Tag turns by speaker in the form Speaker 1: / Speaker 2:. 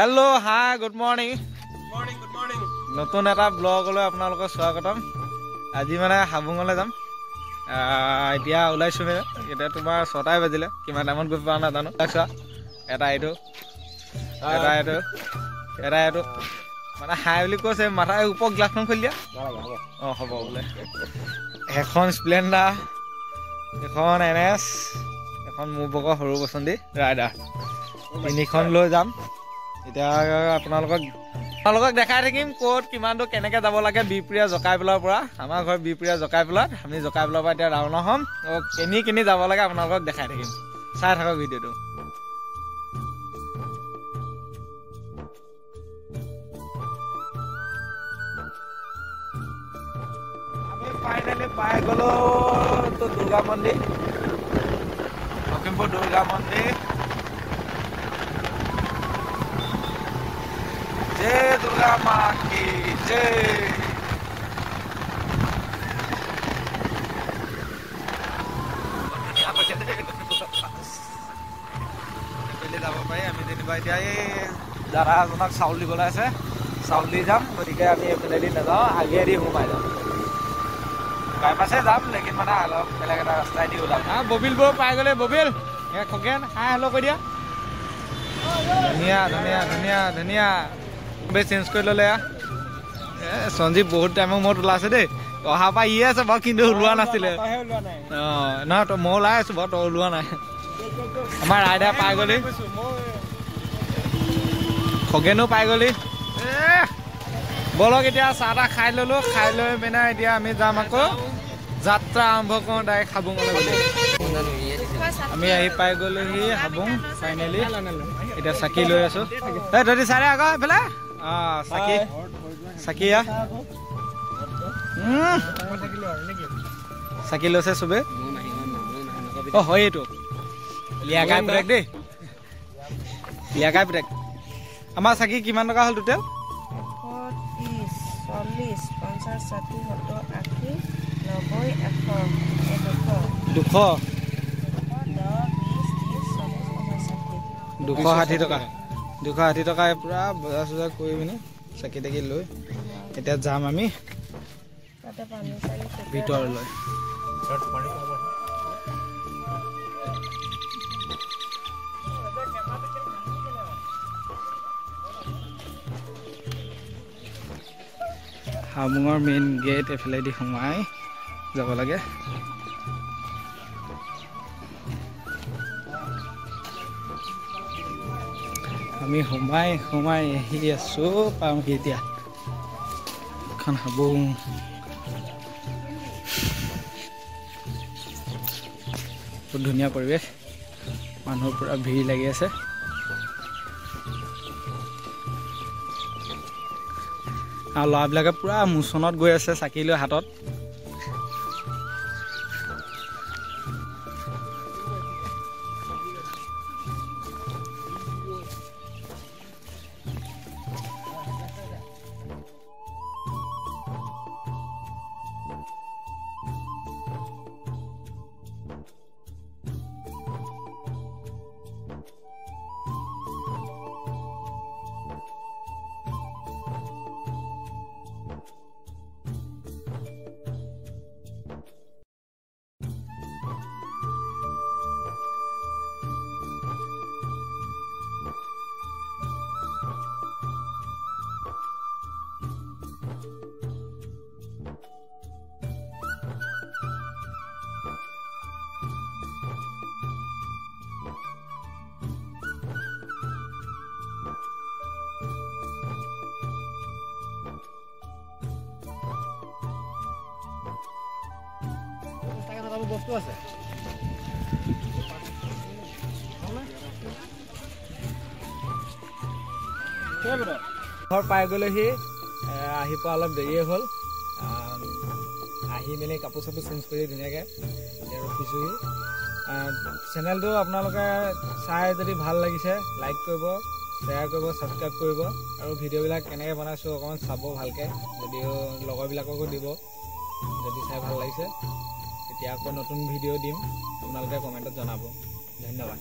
Speaker 1: Hello hi good morning নতুন এটা ব্লগলৈ আপোনালোকৰ স্বাগতম। আজি মানে হাবুঙলৈ যাম। এতিয়া ওলাইছোঁ এতিয়া তোমাৰ ছটাই বাজিলে। কিমান টাইমত গৈ পাওঁ নাজানো। চোৱা এটা এইটো এটা এইটো এটা এইটো। মানে হাই বুলি কৈছে মাথা ওপৰ গ্লাছখন খুলি দিয়া। অঁ হ'ব বোলে। এখন স্প্লেণ্ডাৰ এখন এন এছ এখন মোৰ বগৰ সৰু বসন্তী ৰাইডাৰ তিনিখন লৈ যাম। এতিয়া আপোনালোকক আপোনালোকক দেখাই থাকিম ক'ত কিমান দূৰ কেনেকৈ যাব লাগে বিহপুৰীয়া জকাই পেলাৰ পৰা। আমাৰ ঘৰ বিহপুৰীয়া জকাই পেলাত। আমি জকাই পেলাৰ পৰা এতিয়া ৰাওনা হ'ম। কেনি কেনি যাব লাগে আপোনালোকক দেখাই থাকিম। চাই থাকক ভিডিঅ'টো। ফাইনেলি পাই গ'লো তো দুৰ্গা মন্দিৰ। লখিমপুৰ দুৰ্গা মন্দিৰ। Pedro Lamarque. আপাতত যাব পাৰি আমি যেনিবা এতিয়া এই দাদা এজনক চাউল দিবলৈ আছে চাউল দি যাম গতিকে আমি এইফালেদি নাযাওঁ আগে দি সোমাই যাওঁ বাইপাছে যাম লেকিন মানে অলপ বেলেগ এটা ৰাস্তাই দি ওলাম হা ববিল বৌ পাই গ'লে ববিল খগেন হাই হেল্ল' কৈ দিয়া ধুনীয়া ধুনীয়া ধুনীয়া ধুনীয়া বেছ চেঞ্জ কৰি ল'লে সঞ্জীৱ বহুত টাইমৰ মূৰত ওলাইছে দেই। অহাৰ পৰা ইয়ে আছে বাৰু কিন্তু ওলোৱা নাছিলে। অঁ নহয় তই মই ওলাই আছো বাৰু তই ওলোৱা নাই। আমাৰ ৰাইডাৰ পাই গ'লি। খগেনো পাই গ'লি। এ, ব'লক এতিয়া চাহ তাহ খাই ল'লোঁ খাই লৈ পিনে এতিয়া আমি যাম আকৌ। যাত্ৰা আৰম্ভ কৰোঁ ডাইৰেক্ট হাবুঙলৈ বুলি আমি আহি পাই গ'লোহি হাবুং ফাইনেলি। এতিয়া চাকি লৈ আছো। এই ধৰি চাৰে আকৌ এইফালে? চাকি চাকি চাকি লৈছে চবে অঁ হয় এইটো লিয়াকাই পিতেক দেই লিয়াকাই পিতেক আমাৰ চাকি কিমান টকা হ'ল টোটেল দুশ
Speaker 2: ষাঠি
Speaker 1: টকা দুশ ষাঠি টকাই পূৰা বজাৰ চজাৰ কৰি পিনে চাকি তাকি লৈ এতিয়া যাম আমি ভিতৰলৈ। হাবুঙৰ মেইন গেট এফালেদি সোমাই যাব লাগে। আমি সোমাই সোমাই আহি আছো পামহি এতিয়া। এখন হাবুং। বহুত ধুনীয়া পৰিৱেশ। মানুহৰ পূৰা ভিৰ লাগি আছে। আৰু ল'ৰাবিলাকে পূৰা মোচনত গৈ আছে চাকি লৈ হাতত। বস্তু আছে। ঘৰ পাই গ'লেহি আহি পোৱা অলপ দেৰিয়ে হ'ল। আহি মেলি কাপোৰ চাপোৰ চেঞ্জ কৰি ধুনীয়াকৈ ৰখিছোহি। চেনেলটো আপোনালোকে চাই যদি ভাল লাগিছে লাইক কৰিব শ্বেয়াৰ কৰিব ছাবস্ক্ৰাইব কৰিব। আৰু ভিডিঅ'বিলাক কেনেকৈ বনাইছোঁ অকণমান চাব ভালকৈ যদিও লগৰবিলাককো দিব যদি চাই ভাল লাগিছে। তেতিয়া আকৌ নতুন ভিডিঅ' দিম। আপোনালোকে কমেণ্টত জনাব। ধন্যবাদ।